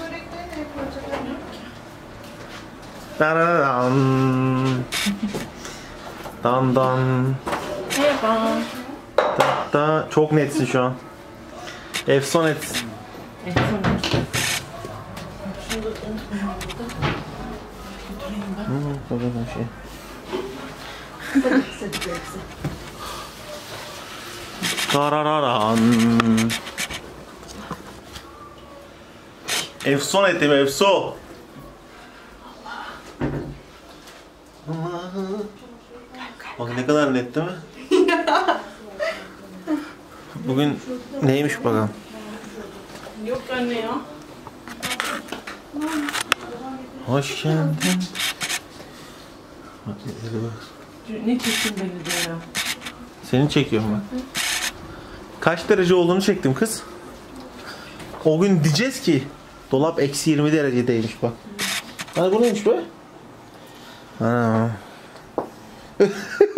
Börekleri nereye koyacak. Dan dan. Merhaba. Da, da. Çok netsin şu an. Efson netsin. Evet, sonra. Şunu da unutmayalım burada. Götüreyim ben. Hı, burada bir şey. Efson etim efso. Bak ne kadar net değil mi? Bugün neymiş bakalım. Yok anne ya. Hoş geldin. Ne çektin beni ya. Seni çekiyorum ben. Kaç derece olduğunu çektim kız. O gün diyeceğiz ki dolap eksi 20 derecedeymiş bak. Hani bu neymiş be? Ana.